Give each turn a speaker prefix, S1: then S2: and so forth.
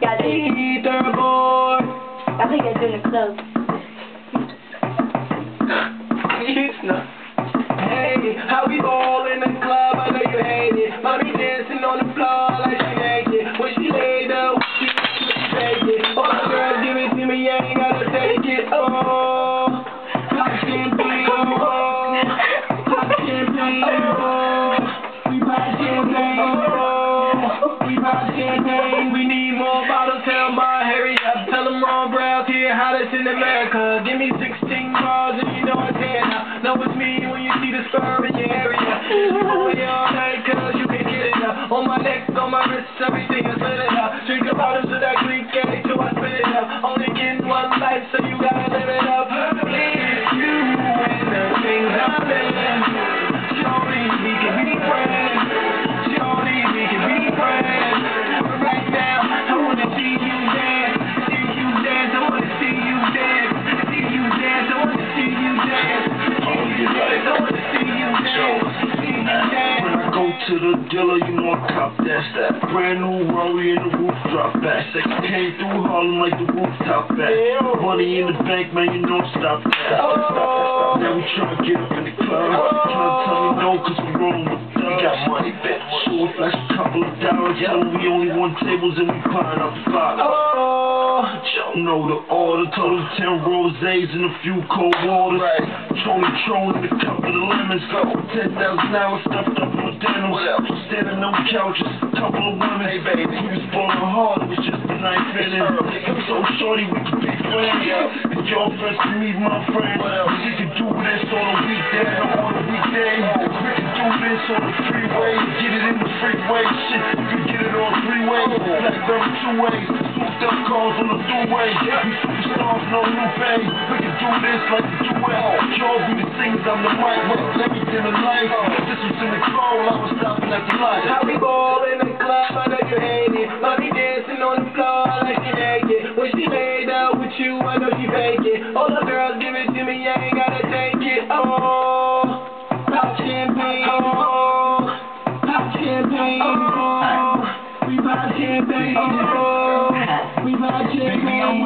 S1: Got it.
S2: Etherboard.
S1: I think I do in the club.
S2: Hey, how we all in the club? I know you hate it. Mommy dancing on the floor like she naked. When she laid up, she take it. All the girls give it to me, I ain't gotta take it. Oh, pop champagne. Oh, pop champagne. Oh, We need more bottles. Tell my hurry up. Tell them Ron Browz here, hottest in America. Give me 16 bars and you know it's here now. Know it's me when you see the spur in your area. Yeah, all night, cause you can get it. On my neck, on my wrist, everything is lit it up. Drink a bottle of that Greek K till I spit it up. Only get one life, so you gotta live it up. It's you and the things I'm in. Shorty, we can be friends.
S3: The dealer, you know I cop that. that. Brand new Rory in the roof drop back. Sex came through Harlem like the rooftop back. Money in the bank, man, you know stop that. Oh. Now we tryna get up in the club. Oh. Tryna tell me no, cause we rolling with thugs. We got money, bitch. So we flash a couple of dollars. Tell we only want tables and we buying up the.
S2: Oh,
S3: Y'all know the order. Total 10 rosés and a few cold waters. Right. Trolling, trolling a couple of lemons. Go. 10,000 hours stuffed up in my Standing on couches, couple of women. Hey, baby. We was falling hard, it was just a night in it. I'm so shorty, we could be friends. And your friends can meet my friends. We could do this on a weekday or on a weekday. We could do this on the freeway. Get it in the freeway. Shit, we could get it on three ways. Blackberry two ways. Souped up cars on the throughway. We superstars, no new pay. Do this like a duet. Y'all be the singers, I'm the mic. What's everything in the life? This was in the cold, I was stopping at the light.
S2: How we ball in the club, I know you hate it. Mommy dancing on the floor like she naked. When she made out with you, I know she fake it. All the girls give it to me, I ain't gotta take it. Oh, pop champagne. Oh, pop champagne. Oh, we pop champagne. Oh, we pop champagne.